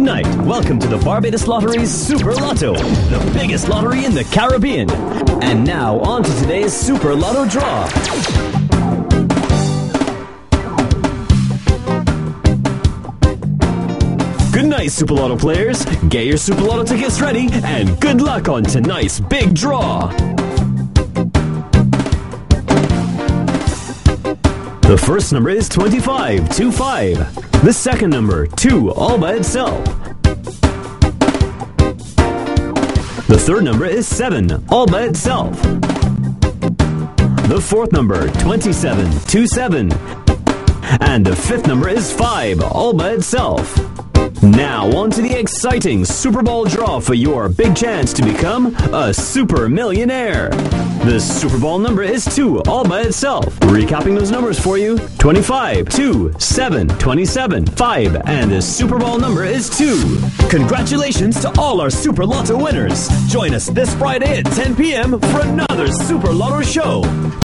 night. Welcome to the Barbados Lottery's Super Lotto, the biggest lottery in the Caribbean. And now, on to today's Super Lotto draw. Good night, Super Lotto players. Get your Super Lotto tickets ready, and good luck on tonight's big draw. The first number is 25, 25. The second number, 2, all by itself. The third number is 7, all by itself. The fourth number, 27, 27. And the fifth number is 5, all by itself. Now, on to the exciting Super Ball draw for your big chance to become a super millionaire. The Super Ball number is 2 all by itself. Recapping those numbers for you 25, 2, 7, 27, 5, and the Super Ball number is 2. Congratulations to all our Super Lotto winners. Join us this Friday at 10 p.m. for another Super Lotto show.